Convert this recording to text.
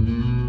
Mm-hmm.